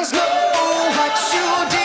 Things know what you did.